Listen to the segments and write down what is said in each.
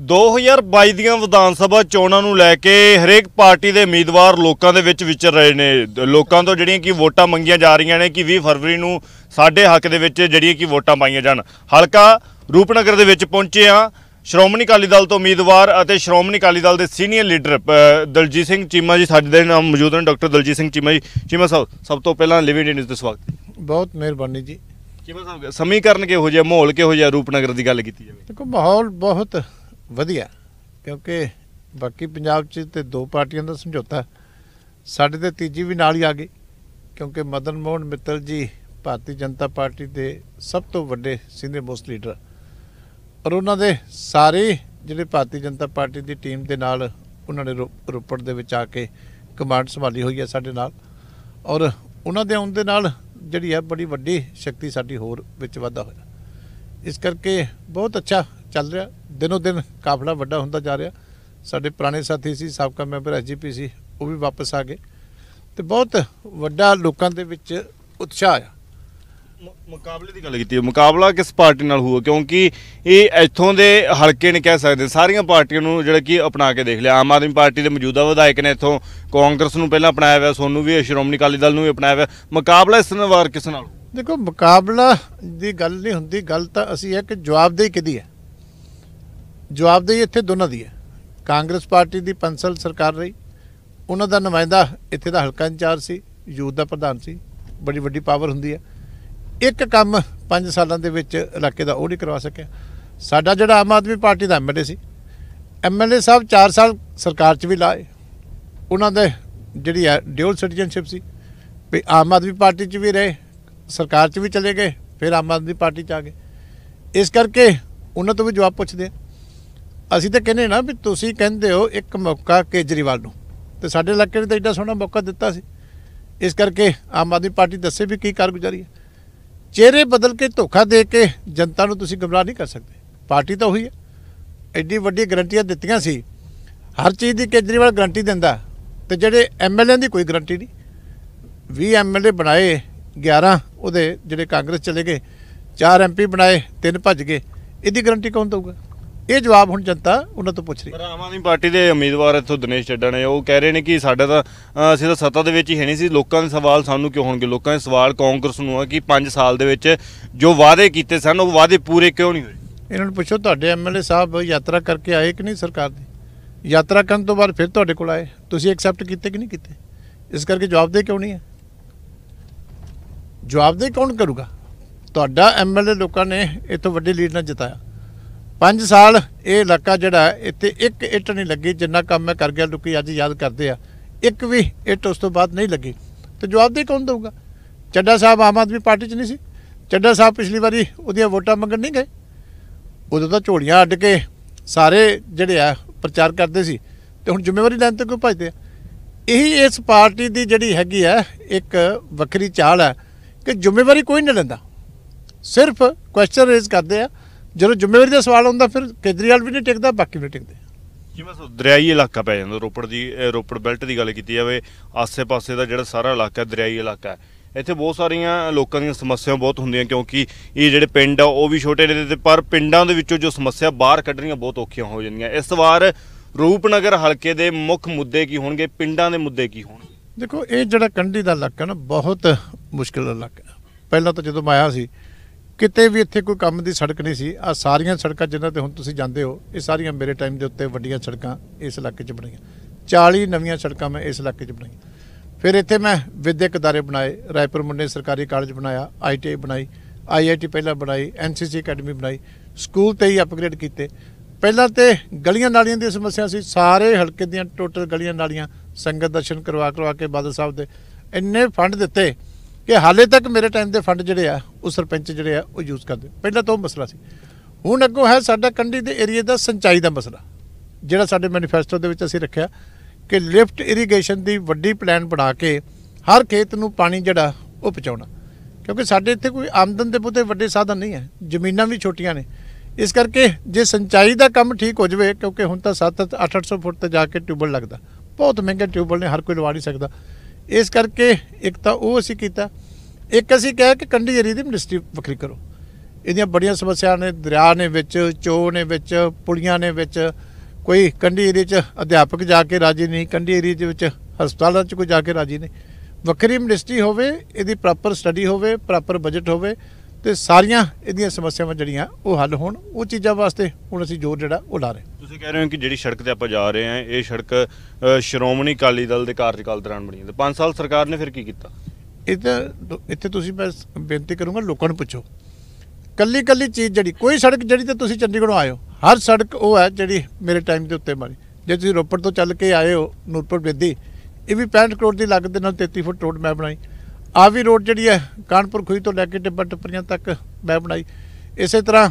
2022 ਦੀਆਂ ਵਿਧਾਨ ਸਭਾ ਚੋਣਾਂ ਨੂੰ ਲੈ ਕੇ ਹਰੇਕ ਪਾਰਟੀ ਦੇ ਉਮੀਦਵਾਰ ਲੋਕਾਂ ਦੇ ਵਿੱਚ ਵਿਚਰ ਰਹੇ ਨੇ। ਲੋਕਾਂ ਤੋਂ ਜਿਹੜੀਆਂ ਕਿ ਵੋਟਾਂ ਮੰਗੀਆਂ ਜਾ ਰਹੀਆਂ ਨੇ ਕਿ 20 ਫਰਵਰੀ ਨੂੰ ਸਾਡੇ ਹੱਕ ਦੇ ਵਿੱਚ ਜਿਹੜੀਆਂ ਕਿ ਵੋਟਾਂ ਪਾਈਆਂ ਜਾਣ। ਹਲਕਾ ਰੂਪਨਗਰ ਦੇ ਵਿੱਚ ਪਹੁੰਚੇ ਆ ਸ਼੍ਰੋਮਣੀ ਅਕਾਲੀ ਦਲ ਤੋਂ ਉਮੀਦਵਾਰ ਅਤੇ ਸ਼੍ਰੋਮਣੀ ਅਕਾਲੀ ਦਲ ਦੇ ਸੀਨੀਅਰ ਲੀਡਰ ਦਲਜੀਤ ਸਿੰਘ ਚੀਮਾ ਜੀ ਸਾਡੇ ਦੇ ਨਾਲ ਮੌਜੂਦ ਨੇ। ਡਾਕਟਰ ਦਲਜੀਤ ਸਿੰਘ ਚੀਮਾ ਜੀ ਚੀਮਾ ਸਾਹਿਬ ਸਭ ਤੋਂ ਪਹਿਲਾਂ ਲਿਵਿੰਗ ਨਿਊਜ਼ ਤੇ ਸਵਾਗਤ ਬਹੁਤ ਮਿਹਰਬਾਨੀ ਜੀ। ਚੀਮਾ ਸਾਹਿਬ ਸਮੀਕਰਨ ਕਿਹੋ ਜਿਹਾ ਮਾਹੌਲ ਕਿਹੋ ਜਿਹਾ ਰੂਪਨਗਰ ਦੀ ਗੱਲ ਕੀਤੀ ਜਾਵੇ? ਦੇਖੋ ਮਾਹੌਲ ਬਹੁਤ ਵਧੀਆ, ਕਿਉਂਕਿ ਬਾਕੀ ਪੰਜਾਬ 'ਚ ਤੇ ਦੋ ਪਾਰਟੀਆਂ ਦਾ ਸਮਝੌਤਾ, ਸਾਡੇ ਤੇ ਤੀਜੀ ਵੀ ਨਾਲ ਹੀ ਆ ਗਈ, ਕਿਉਂਕਿ ਮਦਨ ਮੋਹਨ ਮਿੱਤਲ ਜੀ ਭਾਰਤੀ ਜਨਤਾ ਪਾਰਟੀ ਦੇ ਸਭ ਤੋਂ ਵੱਡੇ ਸੀਨੀਅਰ ਮੋਸਟ ਲੀਡਰ ਔਰ ਉਹਨਾਂ ਦੇ ਸਾਰੇ ਜਿਹੜੇ ਭਾਰਤੀ ਜਨਤਾ ਪਾਰਟੀ ਦੀ ਟੀਮ ਦੇ ਨਾਲ ਉਹਨਾਂ ਨੇ ਰੋ- ਰੋਪੜ ਦੇ ਵਿੱਚ ਆ ਕੇ ਕਮਾਂਡ ਸੰਭਾਲੀ ਹੋਈ ਹੈ ਸਾਡੇ ਨਾਲ। ਔਰ ਉਹਨਾਂ ਦੇ ਆਉਣ ਦੇ ਨਾਲ ਜਿਹੜੀ ਹੈ ਬੜੀ ਵੱਡੀ ਸ਼ਕਤੀ ਸਾਡੀ ਹੋਰ ਵਿੱਚ ਵਾਧਾ ਹੋਇਆ। ਇਸ ਕਰਕੇ ਬਹੁਤ ਅੱਛਾ ਚੱਲ ਰਿਹਾ। ਦਿਨੋ ਦਿਨ ਕਾਫਲਾ ਵੱਡਾ ਹੁੰਦਾ ਜਾ ਰਿਹਾ। ਸਾਡੇ ਪੁਰਾਣੇ ਸਾਥੀ ਸੀ ਸਾਬਕਾ ਮੈਂਬਰ ਐਸਜੀਪੀ ਸੀ ਉਹ ਵੀ ਵਾਪਸ ਆ ਗਏ। ਤੇ ਬਹੁਤ ਵੱਡਾ ਲੋਕਾਂ ਦੇ ਵਿੱਚ ਉਤਸ਼ਾਹ ਆ। ਮੁਕਾਬਲੇ ਦੀ ਗੱਲ ਕੀਤੀ ਹੈ। ਮੁਕਾਬਲਾ ਕਿਸ ਪਾਰਟੀ ਨਾਲ ਹੋਊਗਾ? ਕਿਉਂਕਿ ਇਹ ਇੱਥੋਂ ਦੇ ਹਲਕੇ ਨੇ ਕਹਿ ਸਕਦੇ। ਸਾਰੀਆਂ ਪਾਰਟੀਆਂ ਨੂੰ ਜਿਹੜਾ ਕਿ ਅਪਣਾ ਕੇ ਦੇਖ ਲਿਆ। ਆਮ ਆਦਮੀ ਪਾਰਟੀ ਦੇ ਮੌਜੂਦਾ ਵਿਧਾਇਕ ਨੇ ਇੱਥੋਂ ਕਾਂਗਰਸ ਨੂੰ ਪਹਿਲਾਂ ਅਪਣਾਇਆ ਹੋਇਆ। ਸੋਨੂੰ ਵੀ ਸ਼੍ਰੋਮਣੀ ਅਕਾਲੀ ਦਲ ਨੂੰ ਵੀ ਅਪਣਾਇਆ ਹੋਇਆ। ਮੁਕਾਬਲਾ ਇਸ ਵਾਰ ਕਿਸ ਨਾਲ ਹੋਊ? ਦੇਖੋ ਮੁਕਾਬਲਾ ਦੀ ਗੱਲ ਨਹੀਂ ਹੁੰਦੀ। ਗੱਲ ਤਾਂ ਅਸੀਂ ਹੈ ਕਿ ਜਵਾਬਦੇਹੀ ਕਿਹਦੀ ਹੈ। ਜਵਾਬਦੇਹੀ ਇੱਥੇ ਦੋਨਾਂ ਦੀ ਹੈ। ਕਾਂਗਰਸ ਪਾਰਟੀ ਦੀ ਪੰਸਲ ਸਰਕਾਰ ਰਹੀ। ਉਹਨਾਂ ਦਾ ਨੁਮਾਇੰਦਾ ਇੱਥੇ ਦਾ ਹਲਕਾ ਇੰਚਾਰਜ ਸੀ, ਯੂਥ ਦਾ ਪ੍ਰਧਾਨ ਸੀ। ਬੜੀ ਵੱਡੀ ਪਾਵਰ ਹੁੰਦੀ ਹੈ। ਇੱਕ ਕੰਮ 5 ਸਾਲਾਂ ਦੇ ਵਿੱਚ ਇਲਾਕੇ ਦਾ ਉਹ ਨਹੀਂ ਕਰਵਾ ਸਕਿਆ। ਸਾਡਾ ਜਿਹੜਾ ਆਮ ਆਦਮੀ ਪਾਰਟੀ ਦਾ ਐਮਐਲਏ ਸੀ। ਐਮਐਲਏ ਸਾਹਿਬ 4 ਸਾਲ ਸਰਕਾਰ 'ਚ ਵੀ ਲਾਏ। ਉਹਨਾਂ ਦੇ ਜਿਹੜੀ ਹੈ ਡਿਊਲ ਸਿਟੀਜ਼ਨਸ਼ਿਪ ਸੀ। ਵੀ ਆਮ ਆਦਮੀ ਪਾਰਟੀ 'ਚ ਵੀ ਰਹੇ, ਸਰਕਾਰ 'ਚ ਵੀ ਚਲੇ ਗਏ, ਫਿਰ ਆਮ ਆਦਮੀ ਪਾਰਟੀ 'ਚ ਆ ਗਏ। ਇਸ ਕਰਕੇ ਉਹਨਾਂ ਤੋਂ ਵੀ ਜਵਾਬ ਪੁੱਛਦੇ ਆ। ਅਸੀਂ ਤਾਂ ਕਹਿੰਦੇ ਨਾ ਵੀ ਤੁਸੀਂ ਕਹਿੰਦੇ ਹੋ ਇੱਕ ਮੌਕਾ ਕੇਜਰੀਵਾਲ ਨੂੰ। ਤੇ ਸਾਡੇ ਇਲਾਕੇ ਨੇ ਤਾਂ ਐਡਾ ਸੋਹਣਾ ਮੌਕਾ ਦਿੱਤਾ ਸੀ। ਇਸ ਕਰਕੇ ਆਮ ਆਦਮੀ ਪਾਰਟੀ ਦੱਸੇ ਵੀ ਕੀ ਕਾਰਗੁਜ਼ਾਰੀ ਹੈ। ਚਿਹਰੇ ਬਦਲ ਕੇ ਧੋਖਾ ਦੇ ਕੇ ਜਨਤਾ ਨੂੰ ਤੁਸੀਂ ਗਮਰਾਹ ਨਹੀਂ ਕਰ ਸਕਦੇ। ਪਾਰਟੀ ਤਾਂ ਉਹੀ ਹੈ। ਐਡੀ ਵੱਡੀ ਗਰੰਟੀਆਂ ਦਿੱਤੀਆਂ ਸੀ। ਹਰ ਚੀਜ਼ ਦੀ ਕੇਜਰੀਵਾਲ ਗਰੰਟੀ ਦਿੰਦਾ। ਤੇ ਜਿਹੜੇ ਐਮਐਲਏ ਦੀ ਕੋਈ ਗਰੰਟੀ ਨਹੀਂ। 20 ਐਮਐਲਏ ਬਣਾਏ 11 ਉਹਦੇ ਜਿਹੜੇ ਕਾਂਗਰਸ ਚਲੇ ਗਏ 4 ਐਮਪੀ ਬਣਾਏ, ਤਿੰਨ ਭੱਜ ਗਏ। ਇਹਦੀ ਗਰੰਟੀ ਕੌਣ ਦਊਗਾ? ਇਹ ਜਵਾਬ ਹੁਣ ਜਨਤਾ ਉਹਨਾਂ ਤੋਂ ਪੁੱਛ ਰਹੀ ਹੈ। ਪਰ ਆਮ ਆਦਮੀ ਪਾਰਟੀ ਦੇ ਉਮੀਦਵਾਰ ਇੱਥੋਂ ਦਿਨੇਸ਼ ਚੱਡਾ ਨੇ ਉਹ ਕਹਿ ਰਹੇ ਨੇ ਕਿ ਸਾਡਾ ਤਾਂ ਅ, ਅਸੀਂ ਤਾਂ ਸੱਤਾ ਦੇ ਵਿੱਚ ਹੀ ਹੈ ਨਹੀਂ ਸੀ। ਲੋਕਾਂ ਦੇ ਸਵਾਲ ਸਾਨੂੰ ਕਿਉਂ ਹੋਣਗੇ? ਲੋਕਾਂ ਦੇ ਸਵਾਲ ਕਾਂਗਰਸ ਨੂੰ ਆ ਕਿ 5 ਸਾਲ ਦੇ ਵਿੱਚ ਜੋ ਵਾਅਦੇ ਕੀਤੇ ਸਨ ਉਹ ਵਾਅਦੇ ਪੂਰੇ ਕਿਉਂ ਨਹੀਂ ਹੋਏ? ਇਹਨਾਂ ਨੂੰ ਪੁੱਛੋ ਤੁਹਾਡੇ ਐਮਐਲਏ ਸਾਹਿਬ ਯਾਤਰਾ ਕਰਕੇ ਆਏ ਕਿ ਨਹੀਂ ਸਰਕਾਰ ਦੀ? ਯਾਤਰਾ ਕਰਨ ਤੋਂ ਬਾਅਦ ਫਿਰ ਤੁਹਾਡੇ ਕੋਲ ਆਏ? ਤੁਸੀਂ ਐਕਸੈਪਟ ਕੀਤੇ ਕਿ ਨਹੀਂ ਕੀਤੇ? ਇਸ ਕਰਕੇ ਜਵਾਬਦੇਹ ਕਿਉਂ ਨਹੀਂ ਹੈ? ਜਵਾਬਦੇਹ ਕੌਣ ਕਰੂਗਾ? ਤੁਹਾਡਾ ਐਮਐਲਏ ਲੋਕਾਂ ਨੇ ਇਥੋਂ ਵੱਡੀ ਲੀਡ ਨਾਲ ਜਿਤਾਇਆ। 5 ਸਾਲ ਇਹ ਇਲਾਕਾ ਜਿਹੜਾ ਇੱਥੇ ਇੱਕ ਇੱਟ ਨਹੀਂ ਲੱਗੀ, ਜਿੰਨਾ ਕੰਮ ਮੈਂ ਕਰ ਗਿਆ, ਲੋਕੀ ਅੱਜ ਯਾਦ ਕਰਦੇ ਆ। ਇੱਕ ਵੀ ਇੱਟ ਉਸ ਤੋਂ ਬਾਅਦ ਨਹੀਂ ਲੱਗੀ। ਤੇ ਜਵਾਬਦੇਹ ਕੌਣ ਦਊਗਾ? ਚੱਡਾ ਸਾਹਿਬ ਆਮ ਆਦਮੀ ਪਾਰਟੀ 'ਚ ਨਹੀਂ ਸੀ? ਚੱਡਾ ਸਾਹਿਬ ਪਿਛਲੀ ਵਾਰੀ ਉਹਦੀਆਂ ਵੋਟਾਂ ਮੰਗਣ ਨਹੀਂ ਗਏ? ਉਦੋਂ ਤਾਂ ਝੋਲੀਆਂ ਅੱਡ ਕੇ ਸਾਰੇ ਜਿਹੜੇ ਆ, ਪ੍ਰਚਾਰ ਕਰਦੇ ਸੀ। ਤੇ ਹੁਣ ਜ਼ਿੰਮੇਵਾਰੀ ਲੈਣ ਤੋਂ ਕਿਉਂ ਭੱਜਦੇ ਆ? ਇਹੀ ਇਸ ਪਾਰਟੀ ਦੀ ਜਿਹੜੀ ਹੈਗੀ ਆ, ਇੱਕ ਵੱਖਰੀ ਚਾਲ ਹੈ ਕਿ ਜ਼ਿੰਮੇਵਾਰੀ ਕੋਈ ਨਹੀਂ ਲੈਂਦਾ। ਸਿਰਫ ਕੁਐਸਚਨ ਰੇਜ਼ ਕਰਦੇ ਆ ਜਦੋਂ ਜ਼ਿੰਮੇਵਾਰੀ ਦਾ ਸਵਾਲ ਆਉਂਦਾ ਫਿਰ ਕੇਜਰੀਵਾਲ ਵੀ ਨਹੀਂ ਟਿਕਦਾ ਬਾਕੀ ਵੀ ਨਹੀਂ ਟਿਕਦੇ। ਜਿਵੇਂ ਸੋ ਦਰਿਆਈ ਇਲਾਕਾ ਪੈ ਜਾਂਦਾ ਰੋਪੜ ਦੀ ਰੋਪੜ ਬੈਲਟ ਦੀ ਗੱਲ ਕੀਤੀ ਜਾਵੇ ਆਸੇ-ਪਾਸੇ ਦਾ ਜਿਹੜਾ ਸਾਰਾ ਇਲਾਕਾ ਦਰਿਆਈ ਇਲਾਕਾ ਹੈ। ਇੱਥੇ ਬਹੁਤ ਸਾਰੀਆਂ ਲੋਕਾਂ ਦੀਆਂ ਸਮੱਸਿਆਵਾਂ ਬਹੁਤ ਹੁੰਦੀਆਂ ਕਿਉਂਕਿ ਇਹ ਜਿਹੜੇ ਪਿੰਡ ਆ ਉਹ ਵੀ ਛੋਟੇ ਨੇ ਤੇ ਪਰ ਪਿੰਡਾਂ ਦੇ ਵਿੱਚੋਂ ਜੋ ਸਮੱਸਿਆ ਬਾਹਰ ਕੱਢਣੀਆਂ ਬਹੁਤ ਔਖੀਆਂ ਹੋ ਜਾਂਦੀਆਂ। ਇਸ ਵਾਰ ਰੂਪਨਗਰ ਹਲਕੇ ਦੇ ਮੁੱਖ ਮੁੱਦੇ ਕੀ ਹੋਣਗੇ ਪਿੰਡਾਂ ਦੇ ਮੁੱਦੇ ਕੀ ਹੋਣਗੇ? ਦੇਖੋ ਇਹ ਜਿਹੜਾ ਕੰਢੀ ਦਾ ਇਲਾਕਾ ਨਾ ਬਹੁਤ ਮੁਸ਼ਕਿਲ ਇਲਾਕਾ। ਪਹਿਲਾਂ ਤਾਂ ਜਦੋਂ ਮੈਂ ਆਇਆ ਸੀ ਕਿਤੇ ਵੀ ਇੱਥੇ ਕੋਈ ਕੰਮ ਦੀ ਸੜਕ ਨਹੀਂ ਸੀ। ਆ ਸਾਰੀਆਂ ਸੜਕਾਂ ਜਿਨ੍ਹਾਂ ਤੇ ਹੁਣ ਤੁਸੀਂ ਜਾਂਦੇ ਹੋ, ਇਹ ਸਾਰੀਆਂ ਮੇਰੇ ਟਾਈਮ ਦੇ ਉੱਤੇ ਵੱਡੀਆਂ ਸੜਕਾਂ ਇਸ ਇਲਾਕੇ 'ਚ ਬਣੀਆਂ। 40 ਨਵੀਆਂ ਸੜਕਾਂ ਮੈਂ ਇਸ ਇਲਾਕੇ 'ਚ ਬਣਾਈਆਂ। ਫਿਰ ਇੱਥੇ ਮੈਂ ਵਿਦਿਅਕ ਅਦਾਰੇ ਬਣਾਏ, ਰਾਏਪੁਰ ਮੁੰਡੇ ਸਰਕਾਰੀ ਕਾਲਜ ਬਣਾਇਆ ਆਈਟੀਆਈ ਬਣਾਈ ਆਈਆਈਟੀ ਪਹਿਲਾਂ ਬਣਾਈ ਐਨਸੀਸੀ ਅਕੈਡਮੀ ਬਣਾਈ ਸਕੂਲ ਤੇ ਹੀ ਅਪਗ੍ਰੇਡ ਕੀਤੇ। ਪਹਿਲਾਂ ਤੇ ਗਲੀਆਂ ਨਾਲੀਆਂ ਦੀ ਸਮੱਸਿਆ ਸੀ, ਸਾਰੇ ਹਲਕੇ ਦੀਆਂ ਟੋਟਲ ਗਲੀਆਂ ਨਾਲੀਆਂ ਸੰਗਤ ਦਰਸ਼ਨ ਕਰਵਾ ਕਰਵਾ ਕੇ ਬਾਦਲ ਸਾਹਿਬ ਦੇ ਇੰਨੇ ਫੰਡ ਦਿੱਤੇ ਕਿ ਹਾਲੇ ਤੱਕ ਮੇਰੇ ਟਾਈਮ ਦੇ ਫੰਡ ਜਿਹੜੇ ਆ, ਉਹ ਸਰਪੰਚ ਜਿਹੜੇ ਆ, ਉਹ ਯੂਜ਼ ਕਰਦੇ। ਪਹਿਲਾਂ ਤਾਂ ਉਹ ਮਸਲਾ ਸੀ। ਹੁਣ ਅੱਗੋਂ ਹੈ ਸਾਡਾ ਕੰਢੀ ਦੇ ਏਰੀਆ ਦਾ ਸਿੰਚਾਈ ਦਾ ਮਸਲਾ, ਜਿਹੜਾ ਸਾਡੇ ਮੈਨੀਫੈਸਟੋ ਦੇ ਵਿੱਚ ਅਸੀਂ ਰੱਖਿਆ ਕਿ ਲਿਫਟ ਇਰੀਗੇਸ਼ਨ ਦੀ ਵੱਡੀ ਪਲਾਨ ਬਣਾ ਕੇ ਹਰ ਖੇਤ ਨੂੰ ਪਾਣੀ ਜਿਹੜਾ, ਉਹ ਪਹੁੰਚਾਉਣਾ। ਕਿਉਂਕਿ ਸਾਡੇ ਇੱਥੇ ਕੋਈ ਆਮਦਨ ਦੇ ਬਹੁਤੇ ਵੱਡੇ ਸਾਧਨ ਨਹੀਂ ਹੈ, ਜ਼ਮੀਨਾਂ ਵੀ ਛੋਟੀਆਂ ਨੇ। ਇਸ ਕਰਕੇ ਜੇ ਸਿੰਚਾਈ ਦਾ ਕੰਮ ਠੀਕ ਹੋ ਜਾਵੇ, ਕਿਉਂਕਿ ਹੁਣ ਤਾਂ 7 800 ਫੁੱਟ ਤੇ ਜਾ ਕੇ ਟਿਊਬਲ ਲੱਗਦਾ। ਬਹੁਤ ਮਹਿੰਗੇ ਟਿਊਬਲ ਨੇ, ਹਰ ਕੋਈ ਲਵਾ ਨਹੀਂ ਸਕਦਾ। ਇਸ ਕਰਕੇ ਇੱਕ ਤਾਂ ਉਹ ਅਸੀਂ ਕੀਤਾ। ਇੱਕ ਅਸੀਂ ਕਿਹਾ ਕਿ ਕੰਢੀ ਏਰੀਏ ਦੀ ਮਿਨਿਸਟਰੀ ਵੱਖਰੀ ਕਰੋ। ਇਹਦੀਆਂ ਬੜੀਆਂ ਸਮੱਸਿਆਵਾਂ ਨੇ, ਦਰਿਆ ਨੇ ਵਿੱਚ ਚੋ ਨੇ ਵਿੱਚ, ਪੁਲੀਆਂ ਨੇ ਵਿੱਚ। ਕੋਈ ਕੰਢੀ ਏਰੀਏ 'ਚ ਅਧਿਆਪਕ ਜਾ ਕੇ ਰਾਜੀ ਨਹੀਂ, ਕੰਢੀ ਏਰੀਏ ਦੇ ਵਿੱਚ ਹਸਪਤਾਲਾਂ 'ਚ ਕੋਈ ਜਾ ਕੇ ਰਾਜੀ ਨਹੀਂ। ਵੱਖਰੀ ਮਿਨਿਸਟਰੀ ਹੋਵੇ, ਇਹਦੀ ਪ੍ਰੋਪਰ ਸਟੱਡੀ ਹੋਵੇ, ਪ੍ਰੋਪਰ ਬਜਟ ਹੋਵੇ ਤੇ ਸਾਰੀਆਂ ਇਹਦੀਆਂ ਸਮੱਸਿਆਵਾਂ ਜਿਹੜੀਆਂ ਉਹ ਹੱਲ ਹੋਣ। ਉਹ ਚੀਜ਼ਾਂ ਵਾਸਤੇ ਹੁਣ ਅਸੀਂ ਜ਼ੋਰ ਜਿਹੜਾ ਉਹ ਲਾ ਰਹੇ ਤੁਸੀਂ ਕਹਿ ਰਹੇ ਹੋ ਕਿ ਜਿਹੜੀ ਸੜਕ ਤੇ ਆਪਾਂ ਜਾ ਰਹੇ ਹਾਂ ਇਹ ਸੜਕ ਅ, ਸ਼੍ਰੋਮਣੀ ਅਕਾਲੀ ਦਲ ਦੇ ਕਾਰਜਕਾਲ ਦੌਰਾਨ ਬਣੀ ਹੈ। ਤੇ 5 ਸਾਲ ਸਰਕਾਰ ਨੇ ਫਿਰ ਕੀ ਕੀਤਾ? ਇਹ ਤਾਂ ਇੱਥੇ ਤੁਸੀਂ ਮੈਂ ਸ- ਬੇਨਤੀ ਕਰੂੰਗਾ ਲੋਕਾਂ ਨੂੰ ਪੁੱਛੋ। ਕੱਲੀ ਕੱਲੀ ਚੀਜ਼ ਜਿਹੜੀ ਕੋਈ ਸੜਕ ਜਿਹੜੀ ਤੇ ਤੁਸੀਂ ਚੰਡੀਗੜ੍ਹੋਂ ਆਏ ਹੋ ਹਰ ਸੜਕ ਉਹ ਹੈ ਜਿਹੜੀ ਮੇਰੇ ਟਾਈਮ ਦੇ ਉੱਤੇ ਬਣੀ। ਜੇ ਤੁਸੀਂ ਰੋਪੜ ਤੋਂ ਚੱਲ ਕੇ ਆਏ ਹੋ ਨੂਰਪੁਰ ਬੇਦੀ ਇਹ ਵੀ 65 ਕਰੋੜ ਦੀ ਲਾਗਤ ਦੇ ਨਾਲ 33 ਫੁੱਟ ਰੋਡ ਮੈਂ ਬਣਾਈ। ਆ ਵੀ ਰੋਡ ਜਿਹੜੀ ਹੈ ਕਾਨਪੁਰ ਖੂਹੀ ਤੋਂ ਲੈ ਕੇ ਟਿੱਬਾ ਟੱਪਰੀਆਂ ਤੱਕ ਮੈਂ ਬਣਾਈ। ਇਸੇ ਤਰ੍ਹਾਂ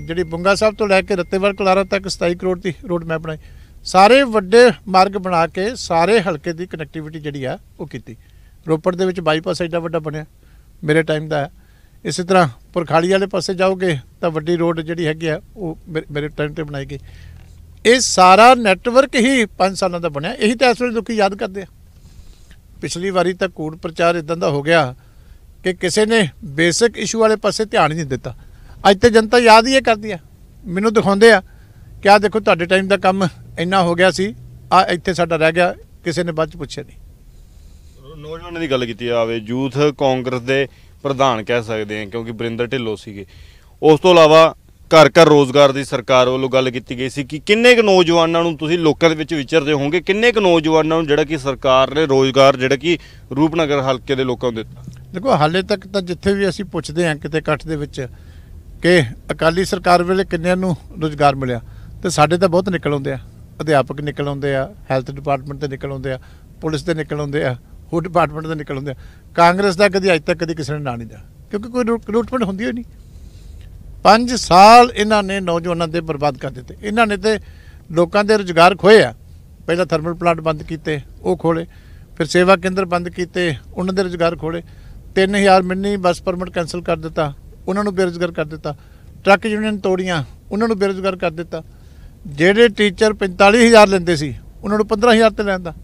ਜਿਹੜੀ ਬੁੰਗਾ ਸਾਹਿਬ ਤੋਂ ਲੈ ਕੇ ਰੱਤੇਵਾਲ ਕਲਾਰਾ ਤੱਕ 27 ਕਰੋੜ ਦੀ ਰੋਡ ਮੈਪ ਬਣਾਈ। ਸਾਰੇ ਵੱਡੇ ਮਾਰਗ ਬਣਾ ਕੇ ਸਾਰੇ ਹਲਕੇ ਦੀ ਕਨੈਕਟੀਵਿਟੀ ਜਿਹੜੀ ਆ, ਉਹ ਕੀਤੀ। ਰੋਪੜ ਦੇ ਵਿੱਚ ਬਾਈਪਾਸ ਐਡਾ ਵੱਡਾ ਬਣਿਆ, ਮੇਰੇ ਟਾਈਮ ਦਾ ਹੈ। ਇਸੇ ਤਰ੍ਹਾਂ ਪੁਰਖਾਲੀ ਵਾਲੇ ਪਾਸੇ ਜਾਓਗੇ, ਤਾਂ ਵੱਡੀ ਰੋਡ ਜਿਹੜੀ ਹੈਗੀ ਆ, ਉਹ ਮੇਰੇ- ਮੇਰੇ ਟਾਈਮ ਤੇ ਬਣਾਈ ਗਈ। ਇਹ ਸਾਰਾ ਨੈਟਵਰਕ ਹੀ 5 ਸਾਲਾਂ ਦਾ ਬਣਿਆ। ਇਹੀ ਤਾਂ ਇਸ ਵੇਲੇ ਲੋਕੀ ਯਾਦ ਕਰਦੇ ਆ। ਪਿਛਲੀ ਵਾਰੀ ਤਾਂ ਕੂੜ ਪ੍ਰਚਾਰ ਇਦਾਂ ਦਾ ਹੋ ਗਿਆ ਕਿ ਕਿਸੇ ਨੇ ਬੇਸਿਕ ਇਸ਼ੂ ਵਾਲੇ ਪਾਸੇ ਧਿਆਨ ਹੀ ਨਹੀਂ ਦਿੱਤਾ। ਅੱਜ ਤੇ ਜਨਤਾ ਯਾਦ ਹੀ ਇਹ ਕਰਦੀ ਆ। ਮੈਨੂੰ ਦਿਖਾਉਂਦੇ ਆ ਕਿ ਆ ਦੇਖੋ ਤੁਹਾਡੇ ਟਾਈਮ ਦਾ ਕੰਮ ਇੰਨਾ ਹੋ ਗਿਆ ਸੀ ਆ ਇੱਥੇ ਸਾਡਾ ਰਹਿ ਗਿਆ ਕਿਸੇ ਨੇ ਬਾਅਦ ਚ ਪੁੱਛਿਆ ਨਹੀਂ। ਨੌਜਵਾਨਾਂ ਦੀ ਗੱਲ ਕੀਤੀ ਜਾਵੇ ਯੂਥ ਕਾਂਗਰਸ ਦੇ ਪ੍ਰਧਾਨ ਕਹਿ ਸਕਦੇ ਹਾਂ ਕਿਉਂਕਿ ਬਰਿੰਦਰ ਢਿੱਲੋਂ ਸੀਗੇ। ਉਸ ਤੋਂ ਇਲਾਵਾ ਘਰ ਘਰ ਰੋਜ਼ਗਾਰ ਦੀ ਸਰਕਾਰ ਵੱਲੋਂ ਗੱਲ ਕੀਤੀ ਗਈ ਸੀ ਕਿ ਕਿੰਨੇ ਕੁ ਨੌਜਵਾਨਾਂ ਨੂੰ ਤੁਸੀਂ ਲੋਕਾਂ ਦੇ ਵਿੱਚ ਵਿਚਰਦੇ ਹੋਵੋਗੇ ਕਿੰਨੇ ਕੁ ਨੌਜਵਾਨਾਂ ਨੂੰ ਜਿਹੜਾ ਕਿ ਸਰਕਾਰ ਨੇ ਰੋਜ਼ਗਾਰ ਜਿਹੜਾ ਕਿ ਰੂਪਨਗਰ ਹਲਕੇ ਦੇ ਲੋਕਾਂ ਨੂੰ ਦਿੱਤਾ? ਦੇਖੋ ਹਾਲੇ ਤੱਕ ਤਾਂ ਜਿੱਥੇ ਵੀ ਅਸੀਂ ਪੁੱਛਦੇ ਹਾਂ ਕਿਤੇ ਇਕੱਠ ਦੇ ਵਿੱਚ ਕਿ ਅਕਾਲੀ ਸਰਕਾਰ ਵੇਲੇ ਕਿੰਨਿਆਂ ਨੂੰ ਰੋਜ਼ਗਾਰ ਮਿਲਿਆ? ਤੇ ਸਾਡੇ ਤਾਂ ਬਹੁਤ ਨਿਕਲ ਆਉਂਦੇ ਆ। ਅਧਿਆਪਕ ਨਿਕਲ ਆਉਂਦੇ ਆ, ਹੈਲਥ ਡਿਪਾਰਟਮੈਂਟ ਦੇ ਨਿਕਲ ਆਉਂਦੇ ਆ, ਪੁਲਿਸ ਦੇ ਨਿਕਲ ਆਉਂਦੇ ਆ, ਹੋਰ ਡਿਪਾਰਟਮੈਂਟ ਦੇ ਨਿਕਲ ਆਉਂਦੇ ਆ। ਕਾਂਗਰਸ ਦਾ ਕਦੀ ਅੱਜ ਤੱਕ ਕਦੀ ਕਿਸੇ ਨੇ ਨਾਂ ਨਹੀਂ ਦਿਆ ਕਿਉਂਕਿ ਕੋਈ ਰਿਕਰੂਟਮੈਂਟ ਹੁੰਦੀ ਹੋਈ ਨਹੀਂ। 5 ਸਾਲ ਇਹਨਾਂ ਨੇ ਨੌਜਵਾਨਾਂ ਦੇ ਬਰਬਾਦ ਕਰ ਦਿੱਤੇ। ਇਹਨਾਂ ਨੇ ਤੇ ਲੋਕਾਂ ਦੇ ਰੁਜ਼ਗਾਰ ਖੋਏ ਆ। ਪਹਿਲਾਂ ਥਰਮਲ ਪਲਾਂਟ ਬੰਦ ਕੀਤੇ, ਉਹ ਖੋਲੇ ਫਿਰ ਸੇਵਾ ਕੇਂਦਰ ਬੰਦ ਕੀਤੇ, ਉਹਨਾਂ ਦੇ ਰੁਜ਼ਗਾਰ ਖੋਲੇ 3000 ਮਿੰਨੀ ਬੱਸ ਪਰਮਿਟ ਕੈਨਸਲ ਕਰ ਦਿੱਤਾ। ਉਹਨਾਂ ਨੂੰ ਬੇਰੁਜ਼ਗਾਰ ਕਰ ਦਿੱਤਾ। ਟਰੱਕ ਯੂਨੀਅਨ ਤੋੜੀਆਂ, ਉਹਨਾਂ ਨੂੰ ਬੇਰੁਜ਼ਗਾਰ ਕਰ ਦਿੱਤਾ। ਜਿਹੜੇ ਟੀਚਰ 45000 ਲੈਂਦੇ ਸੀ, ਉਹਨਾਂ ਨੂੰ 15000 ਤੇ ਲੈਂਦਾ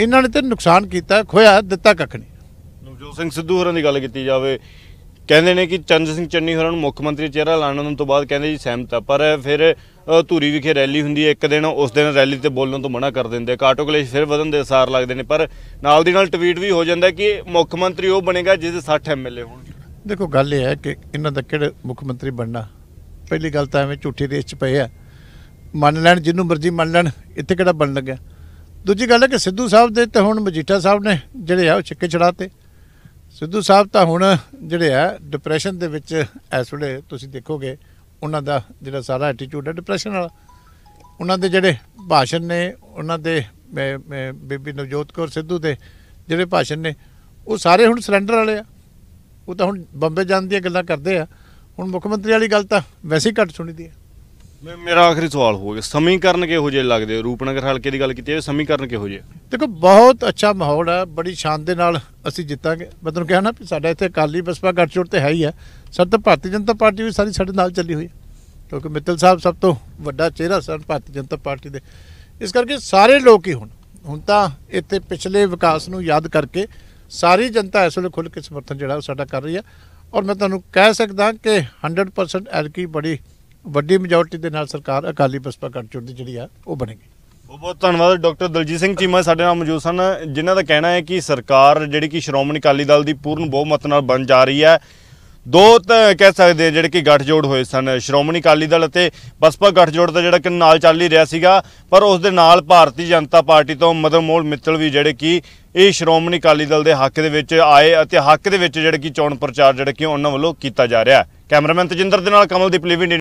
ਇਹਨਾਂ ਨੇ ਤੇ ਨੁਕਸਾਨ ਕੀਤਾ ਖੋਇਆ ਦਿੱਤਾ ਕੱਖ ਨਹੀਂ। ਨਵਜੋਤ ਸਿੰਘ ਸਿੱਧੂ ਹੋਰਾਂ ਦੀ ਗੱਲ ਕੀਤੀ ਜਾਵੇ, ਕਹਿੰਦੇ ਨੇ ਕਿ ਚੰਦ ਸਿੰਘ ਚੰਨੀ ਹੋਰਾਂ ਨੂੰ ਮੁੱਖ ਮੰਤਰੀ ਚਿਹਰਾ ਲਾਣਨ ਤੋਂ ਬਾਅਦ ਕਹਿੰਦੇ ਜੀ ਸਹਿਮਤ ਆ, ਪਰ ਫਿਰ ਧੂਰੀ ਵਿਖੇ ਰੈਲੀ ਹੁੰਦੀ ਹੈ ਇੱਕ ਦਿਨ, ਉਸ ਦਿਨ ਰੈਲੀ ਤੇ ਬੋਲਣ ਤੋਂ ਮਨਾ ਕਰ ਦਿੰਦੇ ਕਾਟੋ ਕਲੇਸ਼ ਫਿਰ ਵਧਣ ਦੇ ਅਸਾਰ ਲੱਗਦੇ ਨੇ, ਪਰ ਨਾਲ ਦੀ ਨਾਲ ਟਵੀਟ ਵੀ ਹੋ ਜਾਂਦਾ ਕਿ ਮੁੱਖ ਮੰਤਰੀ ਉਹ ਬਣੇਗਾ ਜਿਹਦੇ 60 ਐਮਐਲਏ ਹੋਣਗੇ। ਦੇਖੋ, ਗੱਲ ਇਹ ਹੈ ਕਿ ਇਹਨਾਂ ਦਾ ਕਿਹੜਾ ਮੁੱਖ ਮੰਤਰੀ ਬਣਨਾ? ਪਹਿਲੀ ਗੱਲ ਤਾਂ ਐਵੇਂ ਝੂਠੇ ਦੇਸ਼ 'ਚ ਪਏ ਆ। ਮੰਨ ਲੈਣ, ਜਿਹਨੂੰ ਮਰਜ਼ੀ ਮੰਨ ਲੈਣ, ਇੱਥੇ ਕਿਹੜਾ ਬਣਨ ਲੱਗਿਆ? ਦੂਜੀ ਗੱਲ ਹੈ ਕਿ ਸਿੱਧੂ ਸਾਹਿਬ ਦੇ ਤੇ ਹੁਣ ਮਜੀਠਾ ਸਾਹਿਬ ਨੇ ਜਿਹੜੇ ਆ, ਉਹ ਛਿੱਕੇ ਛੜਾਤੇ ਸਿੱਧੂ ਸਾਹਿਬ ਤਾਂ ਹੁਣ ਜਿਹੜੇ ਆ ਡਿਪਰੈਸ਼ਨ ਦੇ ਵਿੱਚ ਇਸ ਵੇਲੇ ਤੁਸੀਂ ਦੇਖੋਗੇ, ਉਹਨਾਂ ਦਾ ਜਿਹੜਾ ਸਾਰਾ ਐਟੀਟਿਊਡ ਹੈ ਡਿਪਰੈਸ਼ਨ ਵਾਲਾ। ਉਹਨਾਂ ਦੇ ਜਿਹੜੇ ਭਾਸ਼ਣ ਨੇ, ਉਹਨਾਂ ਦੇ ਬੀਬੀ ਨਵਜੋਤ ਕੌਰ ਸਿੱਧੂ ਦੇ ਜਿਹੜੇ ਭਾਸ਼ਣ ਨੇ, ਉਹ ਸਾਰੇ ਹੁਣ ਸਰੈਂਡਰ ਵਾਲੇ ਆ। ਉਹ ਤਾਂ ਹੁਣ ਬੰਬੇ ਜਾਣ ਦੀਆਂ ਗੱਲਾਂ ਕਰਦੇ ਆ। ਹੁਣ ਮੁੱਖ ਮੰਤਰੀ ਵਾਲੀ ਗੱਲ ਤਾਂ ਵੈਸੇ ਹੀ ਘੱਟ ਸੁਣੀਦੀ ਹੈ ਮੇ- ਮੇਰਾ ਆਖਰੀ ਸਵਾਲ ਹੋਵੇਗਾ ਸਮੀਕਰਨ ਕਿਹੋ ਜਿਹੇ ਲੱਗਦੇ? ਰੂਪਨਗਰ ਹਲਕੇ ਦੀ ਗੱਲ ਕੀਤੀ ਹੈ ਸਮੀਕਰਨ ਕਿਹੋ ਜਿਹੇ ਦੇਖੋ ਬਹੁਤ ਅੱਛਾ ਮਾਹੌਲ ਹੈ ਬੜੀ ਸ਼ਾਨ ਦੇ ਨਾਲ ਅਸੀਂ ਜਿੱਤਾਂਗੇ। ਮੈਂ ਤੁਹਾਨੂੰ ਕਿਹਾ ਨਾ ਵੀ ਸਾਡਾ ਇੱਥੇ ਅਕਾਲੀ ਬਸਪਾ ਗੱਠਜੋੜ ਤੇ ਹੈ ਹੀ ਹੈ ਸਾਡੇ ਤਾਂ ਭਾਰਤੀ ਜਨਤਾ ਪਾਰਟੀ ਵੀ ਸਾਰੀ ਸਾਡੇ ਨਾਲ ਚੱਲੀ ਹੋਈ ਹੈ ਕਿਉਂਕਿ ਮਿੱਤਲ ਸਾਹਿਬ ਸਭ ਤੋਂ ਵੱਡਾ ਚਿਹਰਾ ਸਨ ਭਾਰਤੀ ਜਨਤਾ ਪਾਰਟੀ ਦੇ। ਇਸ ਕਰਕੇ ਸਾਰੇ ਲੋਕ ਹੀ ਹੁਣ ਹੁਣ ਤਾਂ ਇੱਥੇ ਪਿਛਲੇ ਵਿਕਾਸ ਨੂੰ ਯਾਦ ਕਰਕੇ ਸਾਰੀ ਜਨਤਾ ਇਸ ਵੇਲੇ ਖੁੱਲ੍ਹ ਕੇ ਸਮਰਥਨ ਜਿਹੜਾ ਉਹ ਸਾਡਾ ਕਰ ਰਹੀ ਹੈ ਔਰ ਮੈਂ ਤੁਹਾਨੂੰ ਕਹਿ ਸਕਦਾ ਕਿ 100% ਐਲਕੀ ਬੜੀ ਵੱਡੀ ਮੈਜੋਰਟੀ ਦੇ ਨਾਲ ਸਰਕਾਰ ਅਕਾਲੀ ਬਸਪਾ ਗੱਠਜੋੜ ਦੀ ਜਿਹੜੀ ਆ, ਉਹ ਬਣੇਗੀ। ਬਹੁਤ ਬਹੁਤ ਧੰਨਵਾਦ ਡਾਕਟਰ ਦਲਜੀਤ ਸਿੰਘ ਚੀਮਾ ਸਾਡੇ ਨਾਲ ਮੌਜੂਦ ਸਨ। ਜਿਨ੍ਹਾਂ ਦਾ ਕਹਿਣਾ ਹੈ ਕਿ ਸਰਕਾਰ ਜਿਹੜੀ ਕਿ ਸ਼੍ਰੋਮਣੀ ਅਕਾਲੀ ਦਲ ਦੀ ਪੂਰਨ ਬਹੁਮਤ ਨਾਲ ਬਣ ਜਾ ਰਹੀ ਹੈ ਦੋ ਤਾਂ ਕਹਿ ਸਕਦੇ ਆ ਜਿਹੜੇ ਕਿ ਗੱਠਜੋੜ ਹੋਏ ਸਨ। ਸ਼੍ਰੋਮਣੀ ਅਕਾਲੀ ਦਲ ਅਤੇ ਬਸਪਾ ਗੱਠਜੋੜ ਦਾ ਜਿਹੜਾ ਕਿ ਨਾਲ ਚੱਲ ਹੀ ਰਿਹਾ ਸੀਗਾ, ਪਰ ਉਸ ਦੇ ਨਾਲ ਭਾਰਤੀ ਜਨਤਾ ਪਾਰਟੀ ਤੋਂ ਮਦਨ ਮੋਹਨ ਮਿੱਤਲ ਵੀ ਜਿਹੜੇ ਕਿ ਇਹ ਸ਼੍ਰੋਮਣੀ ਅਕਾਲੀ ਦਲ ਦੇ ਹੱਕ ਦੇ ਵਿੱਚ ਆਏ ਅਤੇ ਹੱਕ ਦੇ ਵਿੱਚ ਜਿਹੜੇ ਕਿ ਚੋਣ ਪ੍ਰਚਾਰ ਜਿਹੜਾ ਕਿ ਉਹਨਾਂ ਵੱਲੋਂ ਕੀਤਾ ਜਾ ਰਿਹਾ। ਕੈਮਰਾਮੈਨ ਤਜਿੰਦਰ ਦੇ ਨਾਲ ਕਮਲਦੀਪ ਲਿਵਿੰਡ